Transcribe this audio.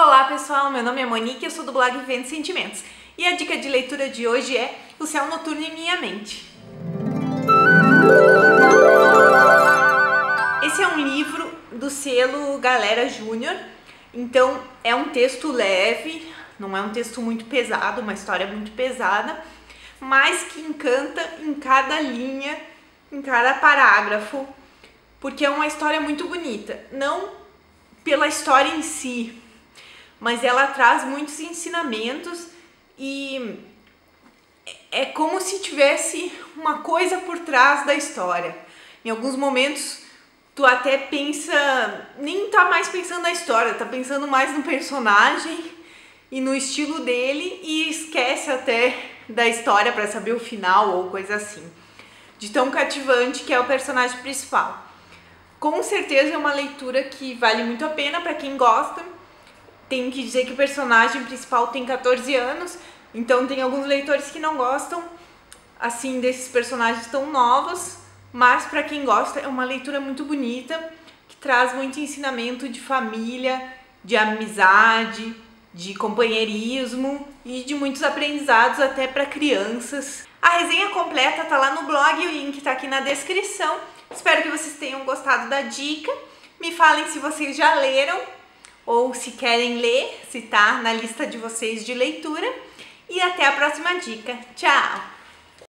Olá pessoal, meu nome é Monique, eu sou do blog Vendo Sentimentos e a dica de leitura de hoje é O Céu Noturno em Minha Mente. Esse é um livro do selo Galera Júnior, então é um texto leve, não é um texto muito pesado, uma história muito pesada, mas que encanta em cada linha, em cada parágrafo, porque é uma história muito bonita. Não pela história em si, mas ela traz muitos ensinamentos e é como se tivesse uma coisa por trás da história. Em alguns momentos tu até pensa, nem tá mais pensando na história, tá pensando mais no personagem e no estilo dele e esquece até da história para saber o final ou coisa assim. De tão cativante que é o personagem principal. Com certeza é uma leitura que vale muito a pena para quem gosta tenho que dizer que o personagem principal tem 14 anos, então tem alguns leitores que não gostam assim desses personagens tão novos, mas para quem gosta é uma leitura muito bonita, que traz muito ensinamento de família, de amizade, de companheirismo e de muitos aprendizados até para crianças. A resenha completa tá lá no blog, o link tá aqui na descrição. Espero que vocês tenham gostado da dica. Me falem se vocês já leram ou se querem ler, se tá na lista de vocês de leitura. E até a próxima dica. Tchau!